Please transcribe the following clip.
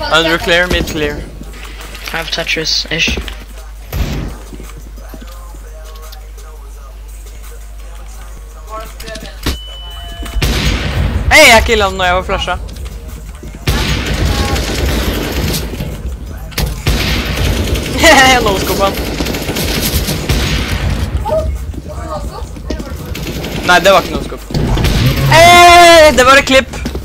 Under clear, mid clear. I have Tetris-ish. Hei, jeg killa him når jeg var flasha. Hehehe, no-scope han. Nei, det var ikke no-scope. Hey, det var et klipp.